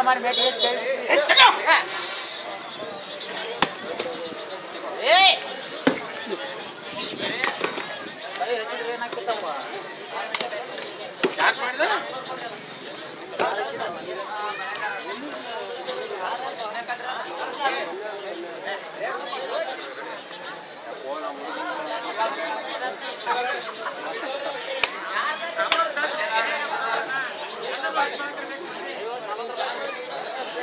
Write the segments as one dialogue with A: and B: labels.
A: हमारे बेटी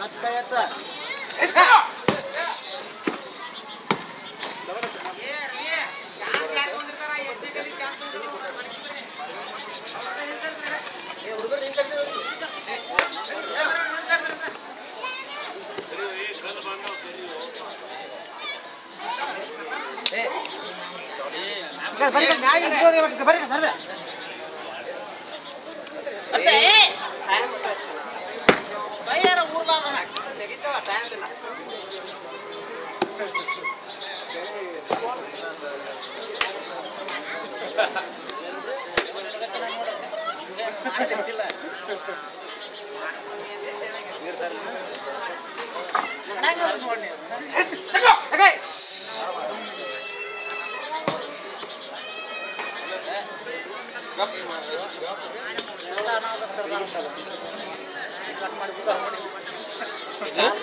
A: ಹಚ್ಚ ಕೈ ಹಚ್ಚ. ಏ, ಕಟ್ ಮಾಡಿ